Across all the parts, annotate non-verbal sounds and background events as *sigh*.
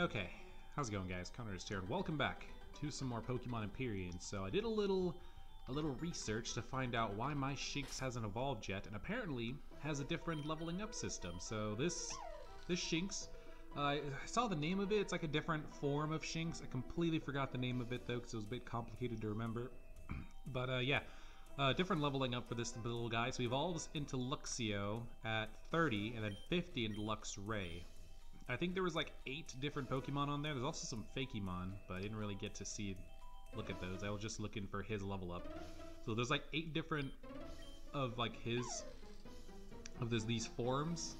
Okay, how's it going guys? Connor is here, and welcome back to some more Pokemon Empyrean. So I did a little a little research to find out why my Shinx hasn't evolved yet, and apparently has a different leveling up system. So this this Shinx, uh, I saw the name of it, it's like a different form of Shinx. I completely forgot the name of it though, because it was a bit complicated to remember. *clears throat* but uh, yeah, uh, different leveling up for this little guy. So he evolves into Luxio at 30, and then 50 into Luxray. I think there was like eight different Pokemon on there. There's also some Fakemon, but I didn't really get to see look at those. I was just looking for his level up. So there's like eight different of like his of this, these forms.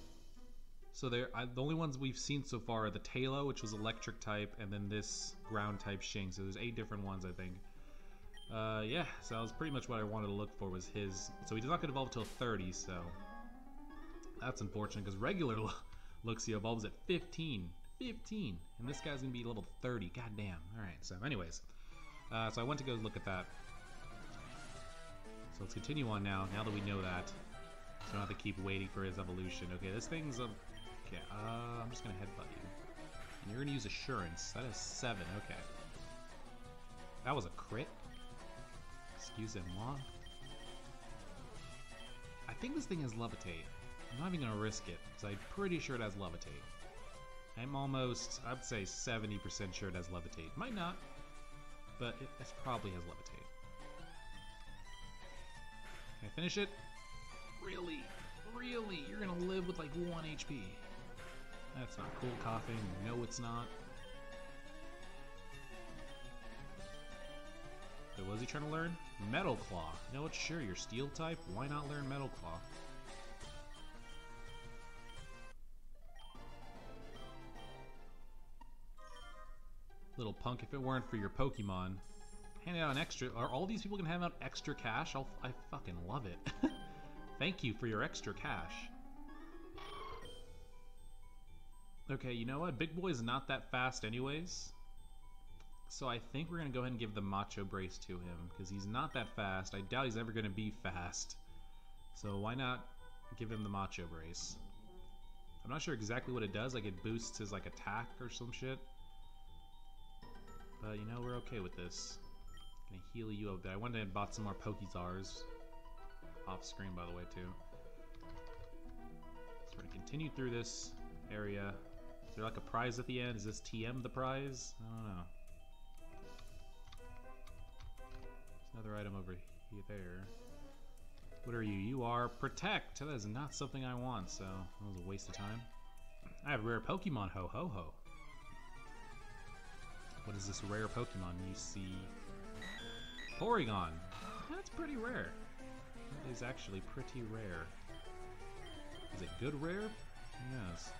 So there, the only ones we've seen so far are the Taillow, which was electric type, and then this ground type Shinx. So there's eight different ones, I think. Uh, yeah, so that was pretty much what I wanted to look for was his. So he does not get evolved until 30, so that's unfortunate because regular *laughs* Luxio evolves at 15. 15! And this guy's gonna be level 30. God damn. Alright, so anyways. Uh, so I went to go look at that. So let's continue on now, now that we know that. So I don't have to keep waiting for his evolution. Okay, this thing's a... Okay, uh, I'm just gonna headbutt you. And you're gonna use Assurance. That is 7, okay. That was a crit? Excusez-moi. I think this thing has Levitate. I'm not even gonna risk it, because I'm pretty sure it has Levitate. I'm almost, I'd say 70% sure it has Levitate. Might not, but it, it probably has Levitate. Can I finish it? Really? Really? You're gonna live with like 1 HP? That's not cool coughing. No, it's not. So what was he trying to learn? Metal Claw. You know what? Sure, you're Steel type. Why not learn Metal Claw? Little punk, if it weren't for your Pokemon, handing out an extra. Are all these people gonna have out extra cash? I'll, I fucking love it. *laughs* Thank you for your extra cash. Okay, you know what? Big Boy is not that fast anyways. So I think we're going to go ahead and give the Macho Brace to him, because he's not that fast. I doubt he's ever going to be fast. So why not give him the Macho Brace? I'm not sure exactly what it does, like it boosts his like attack or some shit. But you know, we're okay with this. Gonna heal you a bit. I went and bought some more Pokezars. Off screen, by the way, too. So we're gonna continue through this area. Is there like a prize at the end? Is this TM the prize? I don't know. There's another item over here there. What are you? You are Protect! That is not something I want, so that was a waste of time. I have rare Pokemon, ho ho ho. What is this rare Pokemon you see? Porygon! That's pretty rare. That is actually pretty rare. Is it good rare? Yes.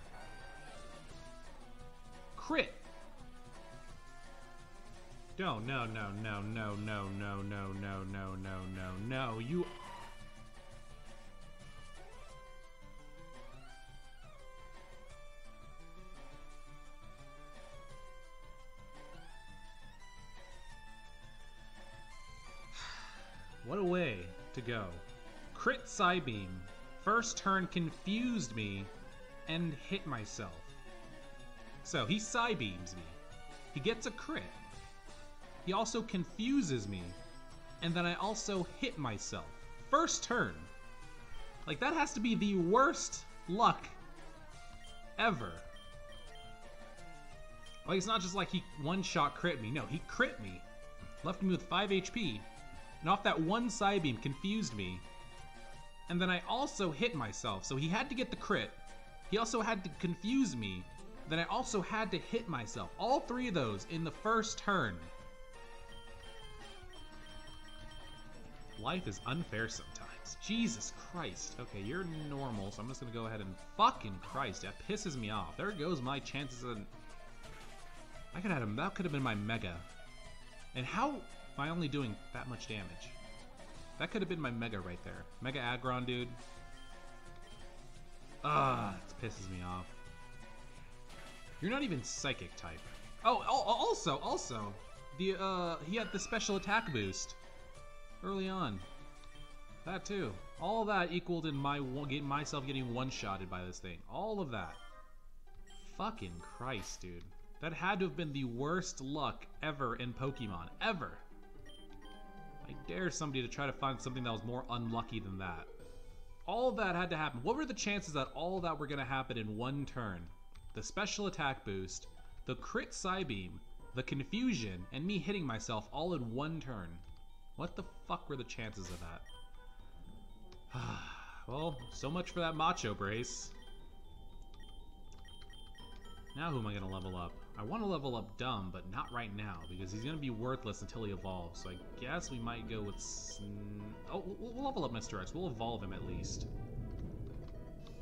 Crit! No, no, no, no, no, no, no, no, no, no, no, no, no, you... What a way to go. Crit Psybeam. First turn confused me and hit myself. So he Psybeams me. He gets a crit. He also confuses me. And then I also hit myself. First turn. Like, that has to be the worst luck ever. Like, it's not just like he one-shot crit me. No, he crit me. Left me with 5 HP. And off that one Psybeam confused me. And then I also hit myself. So he had to get the crit. He also had to confuse me. Then I also had to hit myself. All three of those in the first turn. Life is unfair sometimes. Jesus Christ. Okay, you're normal, so I'm just gonna go ahead and fucking Christ. That pisses me off. There goes my chances of. I could have him. That could have been my Mega. And how I only doing that much damage? That could have been my Mega right there. Mega Aggron, dude. Ah, it pisses me off. You're not even Psychic type. Oh, also, also, the uh, he had the special attack boost early on. That too. All that equaled in my getting myself getting one-shotted by this thing. All of that. Fucking Christ, dude. That had to have been the worst luck ever in Pokemon. Ever! I dare somebody to try to find something that was more unlucky than that. All that had to happen. What were the chances that all that were going to happen in one turn? The special attack boost, the crit Psybeam, the confusion, and me hitting myself all in one turn. What the fuck were the chances of that? *sighs* well, so much for that Macho Brace. Now who am I going to level up? I want to level up Dumb, but not right now, because he's going to be worthless until he evolves. So I guess we might go with... Oh, we'll level up Mr. X. We'll evolve him at least.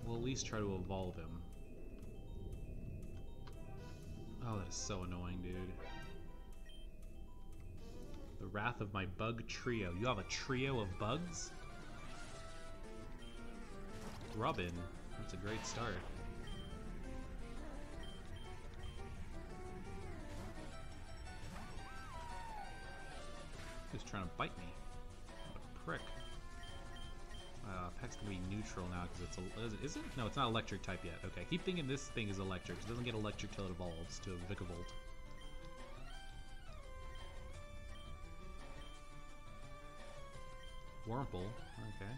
We'll at least try to evolve him. Oh, that is so annoying, dude. The wrath of my bug trio. You have a trio of bugs? Grubbin. That's a great start. He's trying to bite me. What a prick. Uh, Peck's gonna be neutral now because it's a. Is it, is it? No, it's not electric type yet. Okay, keep thinking this thing is electric. It doesn't get electric till it evolves to a Vikavolt. Wurmple, okay.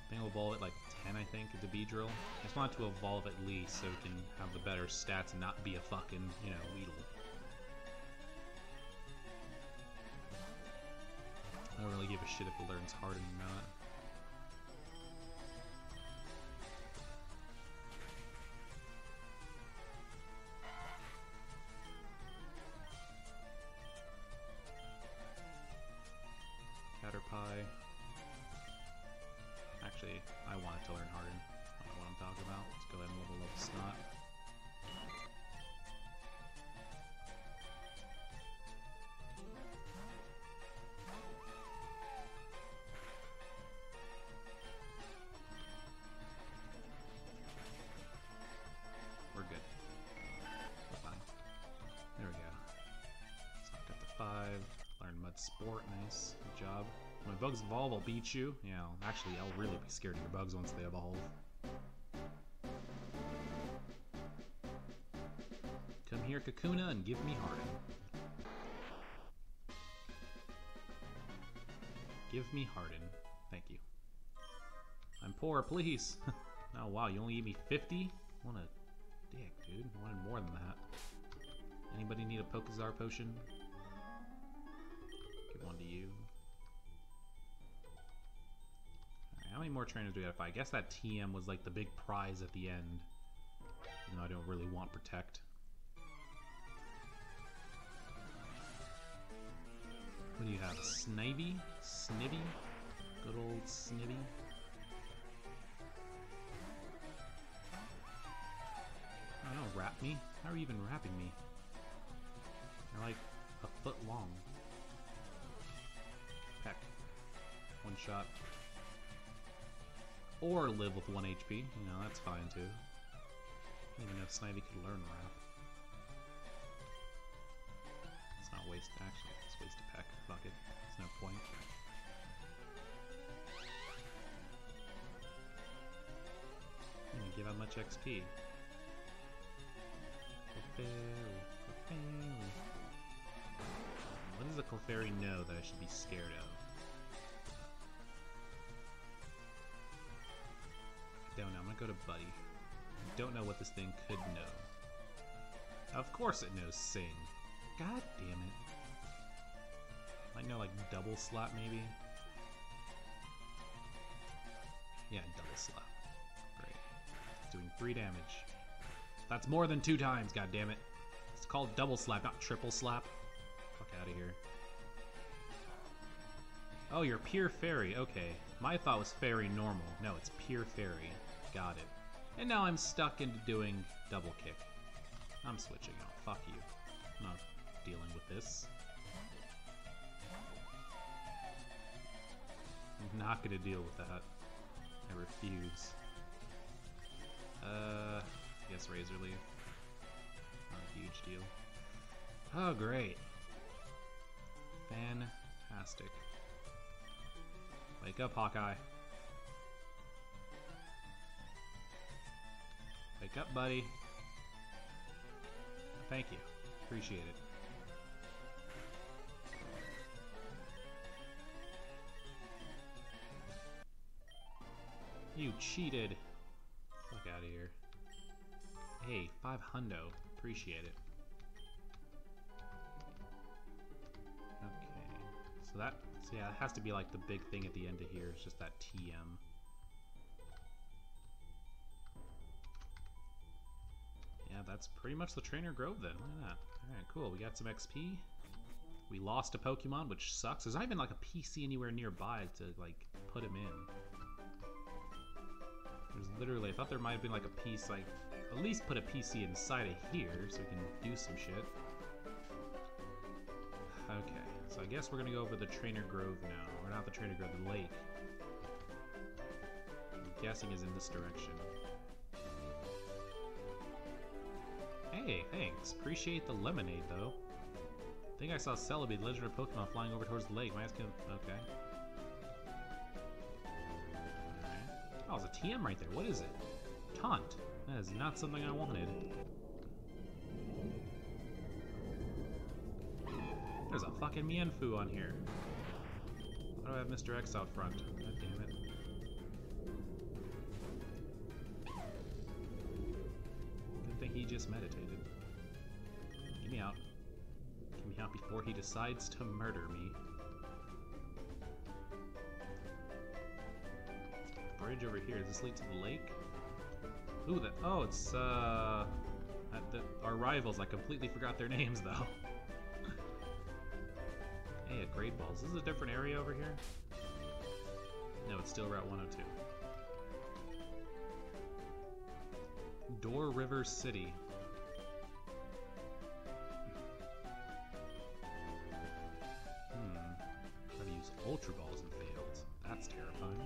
I think I'll evolve at like 10, I think, the Beedrill. I just want it to evolve at least so it can have the better stats and not be a fucking, you know, Weedle. I don't really give a shit if it learns Harden or not. Bugs evolve, I'll beat you. Yeah, actually, I'll really be scared of your bugs once they evolve. Come here, Kakuna, and give me Harden. Give me Harden. Thank you. I'm poor, please. *laughs* oh, wow, you only gave me 50? What a dick, dude. I wanted more than that. Anybody need a Pokazar potion? Many more trainers do we have to fight? I guess that TM was like the big prize at the end. Even I don't really want Protect. What do you have? Snivy? Snivy? Good old Snivy? I don't know, wrap me? How are you even wrapping me? You're like a foot long. Peck. One shot. Or live with one HP. You know, that's fine too. I don't even know if Snivy could learn wrap. It's not waste, actually. It's waste to peck. Fuck it. There's no point. Didn't give out much XP. Clefairy, Clefairy. What does a Clefairy know that I should be scared of? Go to Buddy. Don't know what this thing could know. Of course it knows Sing. God damn it. I know like double slap maybe. Yeah, double slap. Great. It's doing three damage. That's more than two times, God damn it! It's called double slap, not triple slap. Fuck out of here. Oh, you're pure fairy. Okay. My thought was fairy normal. No, it's pure fairy. Got it. And now I'm stuck into doing double kick. I'm switching out. Fuck you. I'm not dealing with this. I'm not gonna deal with that. I refuse. Uh, I guess Razor Leaf. Not a huge deal. Oh, great. Fantastic. Wake up, Hawkeye. Wake up, buddy. Thank you. Appreciate it. You cheated. Fuck out of here. Hey, five hundo. Appreciate it. Okay. So that, so yeah, it has to be like the big thing at the end of here. It's just that TM. That's pretty much the Trainer Grove then. Look at that. Alright, cool. We got some XP. We lost a Pokemon, which sucks. There's not even like a PC anywhere nearby to like put him in. There's literally, I thought there might have been like a piece, like, at least put a PC inside of here so we can do some shit. Okay, so I guess we're gonna go over the Trainer Grove now. Or not the Trainer Grove, the lake. I'm guessing is in this direction. Hey, thanks. Appreciate the lemonade, though. I think I saw Celebi, the legendary Pokemon, flying over towards the lake. Am I asking? Okay. Oh, there's a TM right there. What is it? Taunt. That is not something I wanted. There's a fucking Mienfoo on here. Why do I have Mr. X out front? God damn it. Good thing he just meditated. Before he decides to murder me. bridge over here. Does this lead to the lake? Ooh, that. Oh, it's uh, that, our rivals. I completely forgot their *laughs* names though. *laughs* hey, at Great Balls. This is a different area over here. No, it's still Route 102. Door River City. Ultra Balls and failed. That's terrifying.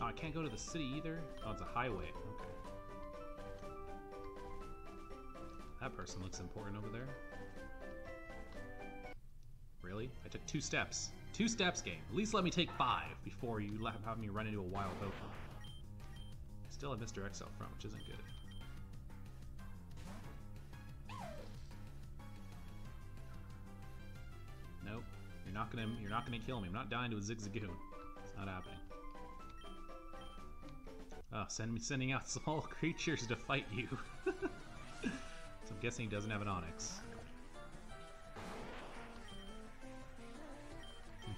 Oh, I can't go to the city either? Oh, it's a highway. Okay. That person looks important over there. Really? I took two steps. Two steps, game. At least let me take five before you have me run into a wild Pokemon. Still have Mr. Out front, which isn't good. Not gonna you're not gonna kill me. I'm not dying to a Zigzagoon. It's not happening. Oh, send me sending out *laughs* small creatures to fight you. *laughs* so I'm guessing he doesn't have an Onix.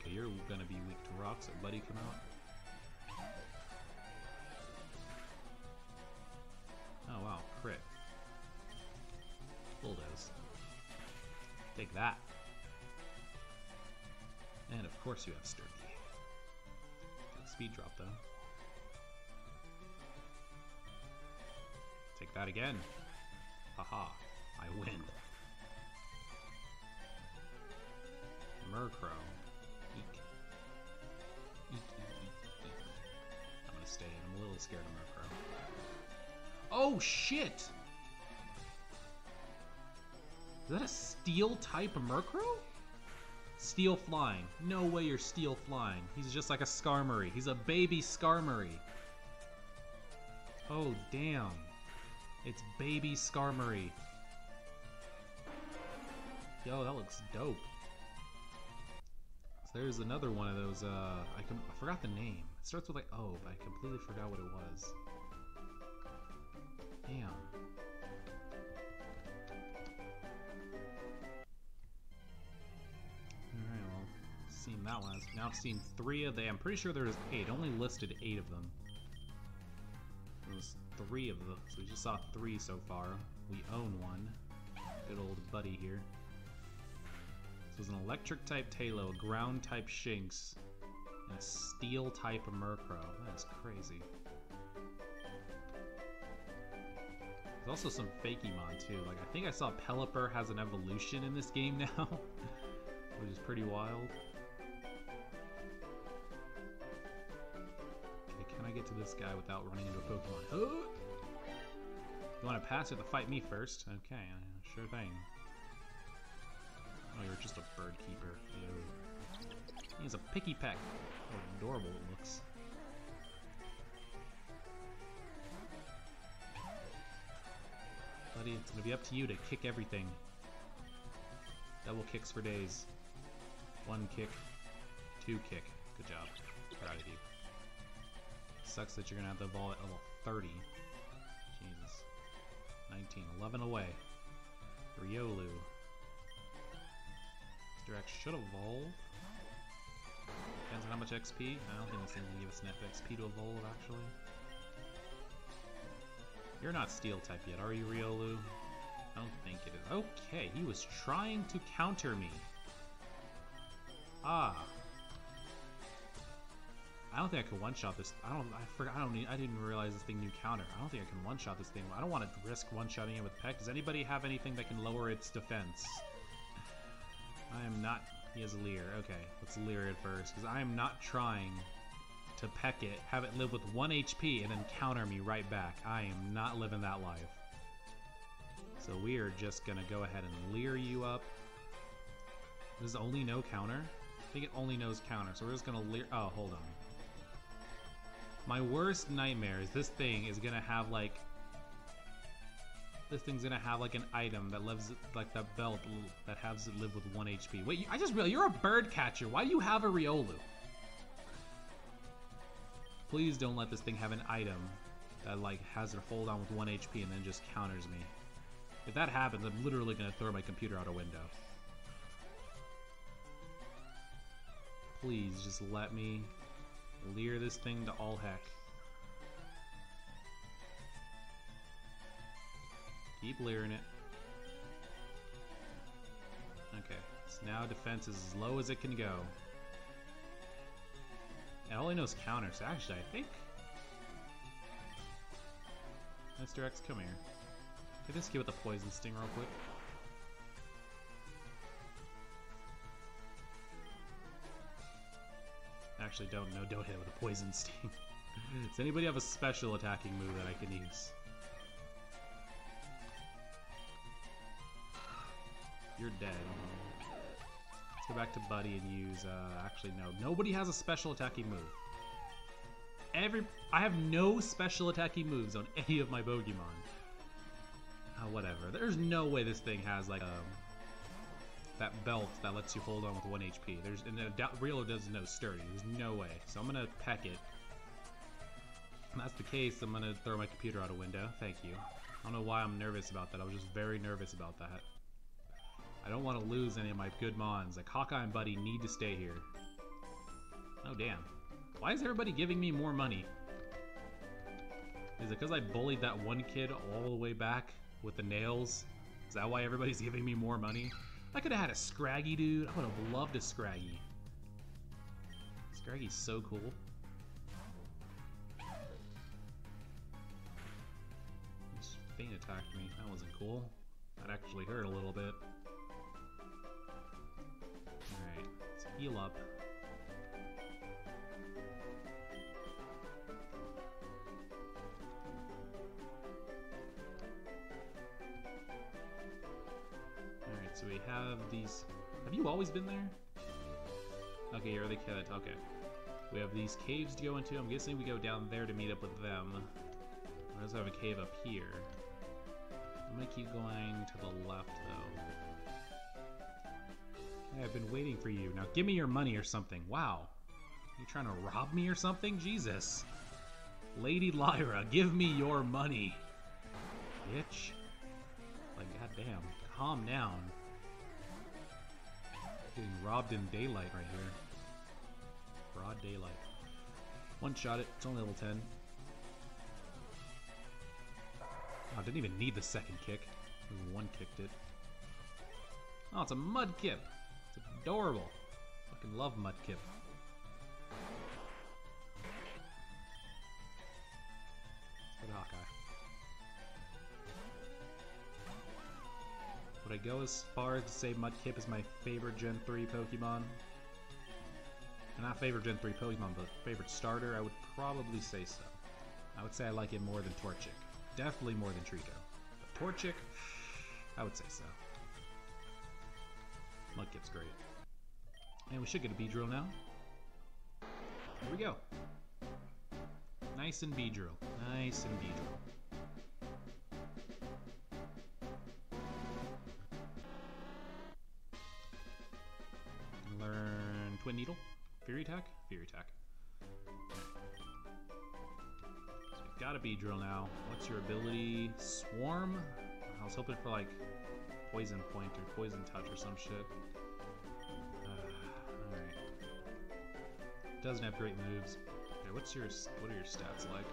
Okay, you're gonna be weak to rocks, so buddy come out. Oh wow, crit. Bulldoze. Take that. Of course you have Sturdy. Speed drop though. Take that again. Haha, I win. Murkrow. Eek. Eek, eek, eek, eek. I'm gonna stay in. I'm a little scared of Murkrow. Oh shit! Is that a steel type Murkrow? Steel flying. No way you're steel flying. He's just like a Skarmory. He's a baby Skarmory. Oh, damn. It's baby Skarmory. Yo, that looks dope. So there's another one of those, uh, I, I forgot the name. It starts with like O, but I completely forgot what it was. That one. Now I've seen three of them. I'm pretty sure there's eight. Only listed eight of them. There's three of them. So we just saw three so far. We own one. Good old buddy here. So it's an electric type Taillow, a ground type Shinx, and a steel type Murkrow. That is crazy. There's also some Fakemon too. Like I think I saw Pelipper has an evolution in this game now, *laughs* which is pretty wild. I get to this guy without running into a Pokemon? You want to pass? Have to fight me first. Okay, uh, sure thing. Oh, you're just a bird keeper. Ew. He's a Pikipek. How adorable it looks. Buddy. It's gonna be up to you to kick everything. Double kicks for days. One kick, two kick. Good job. Proud of you. Sucks that you're gonna have to evolve at level 30. Jesus. 19. 11 away. Riolu. X should evolve. Depends on how much XP. I don't think this thing can give us enough XP to evolve, actually. You're not steel type yet, are you, Riolu? I don't think it is. Okay, he was trying to counter me. Ah. I don't think I can one-shot this. I don't. I forgot. I don't. Need, I didn't realize this thing knew counter. I don't think I can one-shot this thing. I don't want to risk one-shotting it with Peck. Does anybody have anything that can lower its defense? I am not. He has Leer. Okay, let's Leer it first because I am not trying to peck it, have it live with one HP, and then counter me right back. I am not living that life. So we are just gonna go ahead and Leer you up. This is only no counter? I think it only knows counter, so we're just gonna Leer. Oh, hold on. My worst nightmare is this thing is gonna have like this thing's gonna have like an item that lives like that belt that has it live with one HP. Wait, I just realized you're a bird catcher. Why do you have a Riolu? Please don't let this thing have an item that like has it hold on with one HP and then just counters me. If that happens, I'm literally gonna throw my computer out a window. Please just let me leer this thing to all heck. Keep leering it. Okay, so now defense is as low as it can go. It only knows counters, so actually I think... Mr. X, come here. Hit this kid with a poison sting real quick. Actually, don't know don't hit with a poison sting. *laughs* Does anybody have a special attacking move that I can use? You're dead. Let's go back to Buddy and use, uh, actually no, nobody has a special attacking move. Every, I have no special attacking moves on *laughs* any of my Pokemon. Oh, whatever. There's no way this thing has like um, that belt that lets you hold on with one HP. There's and the Riolu does no sturdy. There's no way. So I'm gonna peck it. If that's the case. I'm gonna throw my computer out a window. Thank you. I don't know why I'm nervous about that. I was just very nervous about that. I don't want to lose any of my good mons. Like Hawkeye and Buddy need to stay here. Oh damn. Why is everybody giving me more money? Is it because I bullied that one kid all the way back with the nails? Is that why everybody's *laughs* giving me more money? I could have had a Scraggy, dude. I would have loved a Scraggy. Scraggy's so cool. This Faint attacked me. That wasn't cool. That actually hurt a little bit. Alright, let's heal up. You always been there? Okay, you're the kid. Okay. We have these caves to go into. I'm guessing we go down there to meet up with them. We also have a cave up here. I'm gonna keep going to the left, though. Hey, I've been waiting for you. Now give me your money or something. Wow. You trying to rob me or something? Jesus. Lady Lyra, give me your money. Bitch. Like, goddamn. Calm down. Getting robbed in daylight right here. Broad daylight. One shot it. It's only level 10. Oh, didn't even need the second kick. One kicked it. Oh, it's a Mudkip. It's adorable. Fucking love Mudkip. Would I go as far as to say Mudkip is my favorite Gen 3 Pokemon? And not favorite Gen 3 Pokemon, but favorite starter? I would probably say so. I would say I like it more than Torchic. Definitely more than Treecko. But Torchic, I would say so. Mudkip's great. And we should get a Beedrill now. Here we go. Nice and Beedrill. Nice and Beedrill. Needle? Fury Attack? Fury Attack. So you've got a Beedrill now. What's your ability? Swarm? I was hoping for like Poison Point or Poison Touch or some shit. Uh, Alright. Doesn't have great moves. Okay, what's your what are your stats like?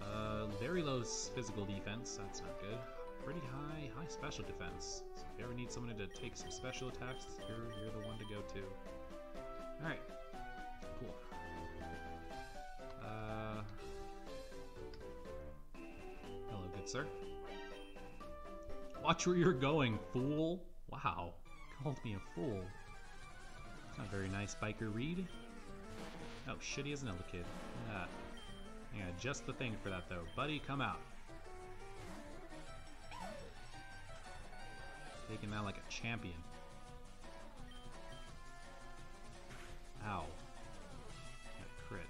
Uh, very low physical defense. That's not good. Pretty high, high special defense. So if you ever need someone to take some special attacks, you're you're the one to go to. All right, cool. Uh, hello, good sir. Watch where you're going, fool. Wow, called me a fool. Not very nice, biker Reed. Oh shit, he is an elder kid. Yeah. Yeah, just the thing for that though. Buddy, come out. Taking that like a champion. Ow. That crit.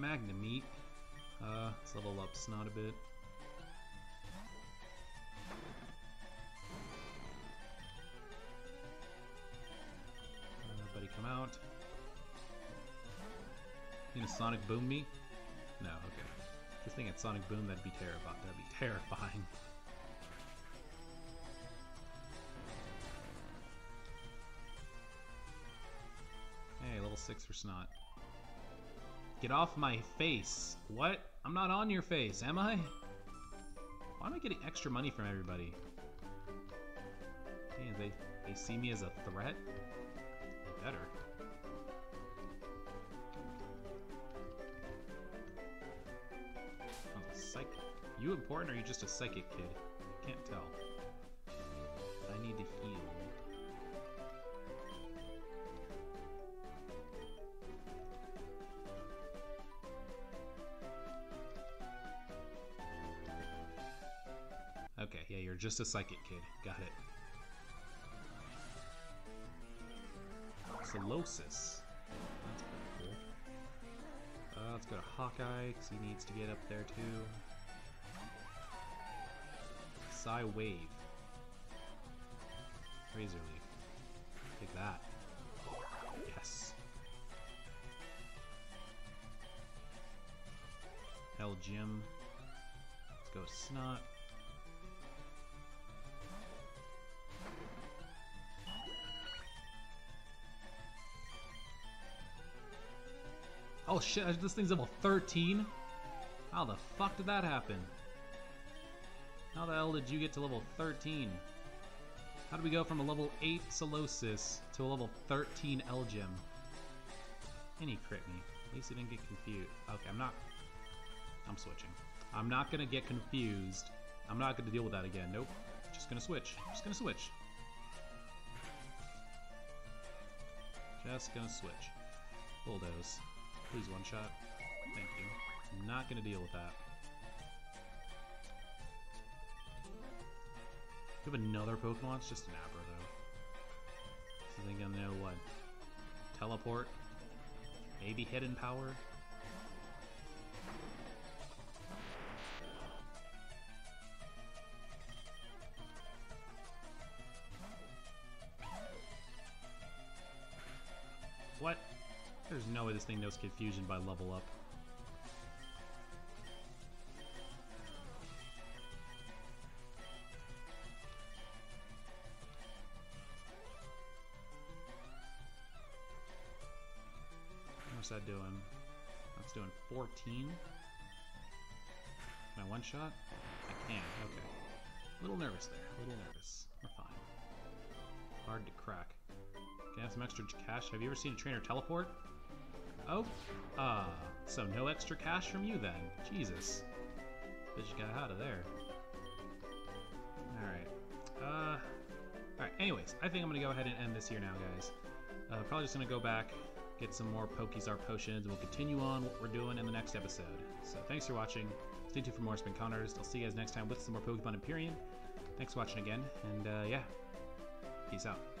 Magnemite. Uh, let's level up Snot a bit. come out. You gonna Sonic Boom me? Thing at Sonic Boom, that'd be terrifying. That'd be *laughs* terrifying. Hey, level 6 for Snot. Get off my face! What? I'm not on your face, am I? Why am I getting extra money from everybody? Hey, they, they see me as a threat? better. You important or are you just a psychic kid? Can't tell. I need to heal. Okay, yeah, you're just a psychic kid. Got it. Solosis. That's pretty cool. Uh, let's go to Hawkeye, because he needs to get up there too. Psy Wave. Razor Leaf. Take that. Yes. Elgyem. Let's go Snot. Oh shit, this thing's level 13? How the fuck did that happen? How the hell did you get to level 13? How did we go from a level 8 Solosis to a level 13 Elgyem? And he crit me. At least he didn't get confused. Okay, I'm not... I'm switching. I'm not gonna get confused. I'm not gonna deal with that again. Nope. Just gonna switch. Just gonna switch. Just gonna switch. Bulldoze. Please one shot. Thank you. I'm not gonna deal with that. You have another Pokemon? It's just an Abra though. So I think I'm gonna what? Teleport? Maybe Hidden Power? What? There's no way this thing knows confusion by level up. What's that doing? That's doing 14. Can I one shot? I can, okay. A little nervous there, a little nervous. We're fine. Hard to crack. Can I have some extra cash? Have you ever seen a trainer teleport? Oh, uh, so no extra cash from you then. Jesus. Bitch you got out of there. Alright. Uh, alright, anyways, I think I'm gonna go ahead and end this here now, guys. Uh, probably just gonna go back, get some more Pokezar potions, and we'll continue on what we're doing in the next episode. So thanks for watching. Stay tuned for more Spin Counters. I'll see you guys next time with some more Pokemon Empyrean. Thanks for watching again, and uh, yeah, peace out.